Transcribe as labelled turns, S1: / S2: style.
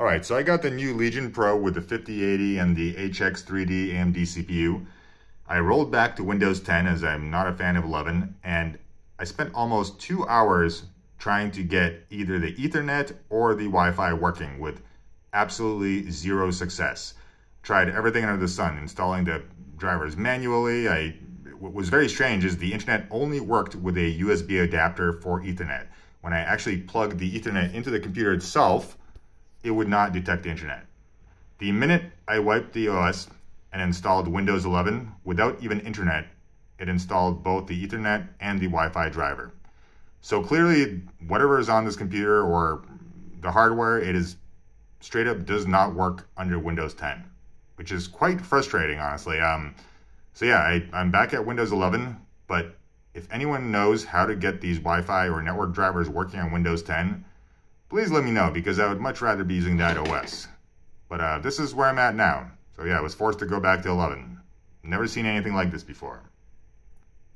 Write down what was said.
S1: All right, so I got the new Legion Pro with the 5080 and the HX3D AMD CPU. I rolled back to Windows 10 as I'm not a fan of 11, and I spent almost two hours trying to get either the Ethernet or the Wi-Fi working with absolutely zero success. Tried everything under the sun, installing the drivers manually. I, what was very strange is the internet only worked with a USB adapter for Ethernet. When I actually plugged the Ethernet into the computer itself, it would not detect the internet. The minute I wiped the OS and installed Windows 11 without even internet, it installed both the Ethernet and the Wi-Fi driver. So clearly, whatever is on this computer or the hardware, it is straight up does not work under Windows 10, which is quite frustrating, honestly. Um, so yeah, I, I'm back at Windows 11, but if anyone knows how to get these Wi-Fi or network drivers working on Windows 10, please let me know because I would much rather be using that OS. But uh, this is where I'm at now. So yeah, I was forced to go back to 11. Never seen anything like this before.